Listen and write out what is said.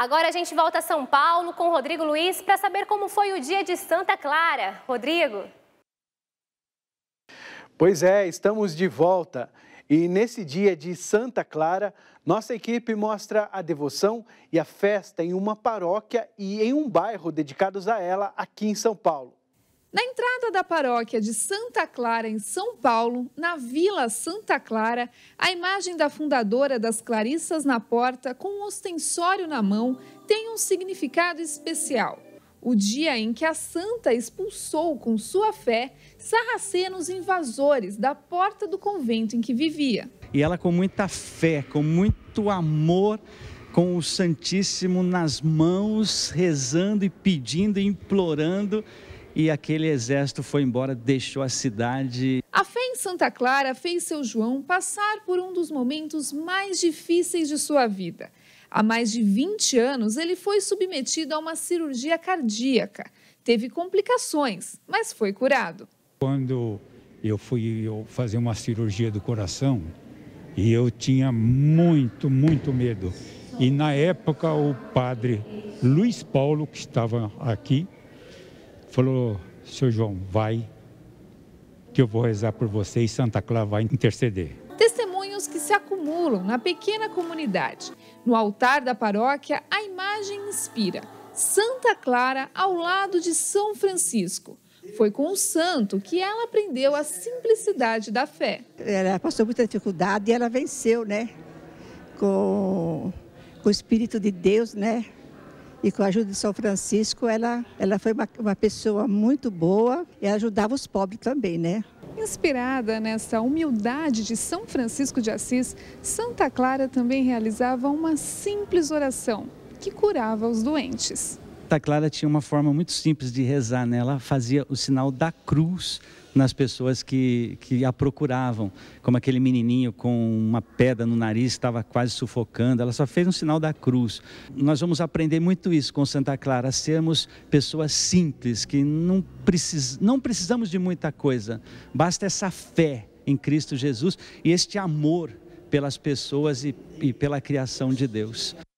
Agora a gente volta a São Paulo com Rodrigo Luiz para saber como foi o dia de Santa Clara. Rodrigo. Pois é, estamos de volta. E nesse dia de Santa Clara, nossa equipe mostra a devoção e a festa em uma paróquia e em um bairro dedicados a ela aqui em São Paulo. Na entrada da paróquia de Santa Clara, em São Paulo, na Vila Santa Clara, a imagem da fundadora das Clarissas na porta, com um ostensório na mão, tem um significado especial. O dia em que a santa expulsou com sua fé sarracenos invasores da porta do convento em que vivia. E ela, com muita fé, com muito amor, com o Santíssimo nas mãos, rezando e pedindo e implorando e aquele exército foi embora, deixou a cidade. A fé em Santa Clara fez seu João passar por um dos momentos mais difíceis de sua vida. Há mais de 20 anos, ele foi submetido a uma cirurgia cardíaca. Teve complicações, mas foi curado. Quando eu fui fazer uma cirurgia do coração, e eu tinha muito, muito medo. E na época, o padre Luiz Paulo, que estava aqui, falou: Seu João, vai, que eu vou rezar por você e Santa Clara vai interceder. Testemunhos que se acumulam na pequena comunidade. No altar da paróquia, a imagem inspira Santa Clara ao lado de São Francisco. Foi com o santo que ela aprendeu a simplicidade da fé. Ela passou muita dificuldade e ela venceu, né? Com, com o Espírito de Deus, né? E com a ajuda de São Francisco, ela, ela foi uma, uma pessoa muito boa e ajudava os pobres também, né? Inspirada nessa humildade de São Francisco de Assis, Santa Clara também realizava uma simples oração que curava os doentes. Santa Clara tinha uma forma muito simples de rezar, né? Ela fazia o sinal da cruz nas pessoas que, que a procuravam, como aquele menininho com uma pedra no nariz, estava quase sufocando, ela só fez um sinal da cruz. Nós vamos aprender muito isso com Santa Clara, sermos pessoas simples, que não, precis, não precisamos de muita coisa, basta essa fé em Cristo Jesus e este amor pelas pessoas e, e pela criação de Deus.